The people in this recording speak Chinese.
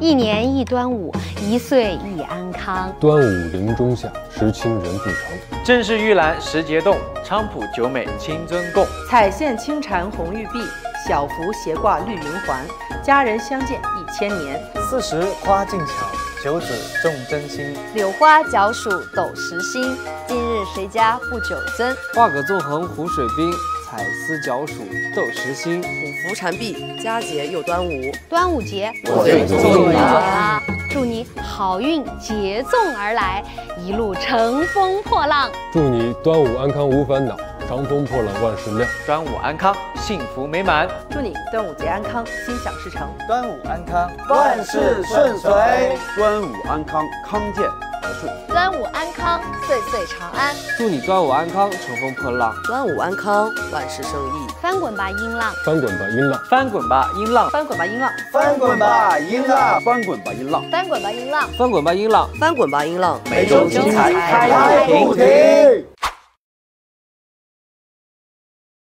一年一端午，一岁一安康。端午临中夏，时清人不长。正是玉兰时节动，菖蒲久美清尊共。彩线轻缠红玉臂，小符斜挂绿云环。佳人相见一千年。四时花径巧，九子重真心。柳花角属斗十星，今日谁家不久增？画葛纵横湖水滨。彩丝角黍奏时新，五福缠臂，佳节又端午。端午节，我最重要啦！祝你好运接踵而来，一路乘风破浪。祝你端午安康无烦恼，长风破浪万事妙。端午安康，幸福美满。祝你端午节安康，心想事成。端午安康，万事顺遂。端午安康，康健。端午安康，岁岁长安。祝你端午安康，乘风破浪。端午安康，万事胜意。翻滚吧，音浪！翻滚吧，音浪！翻滚吧，音浪！翻滚吧，音浪！翻滚吧，音浪！翻滚吧，音浪！翻滚吧，音浪！翻滚吧，音浪！翻滚吧，音浪！每周精彩，开不停。